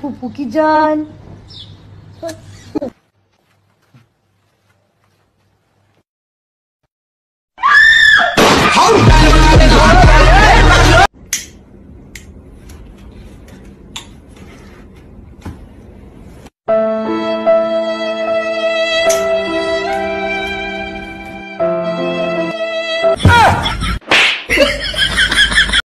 फूफू की जान।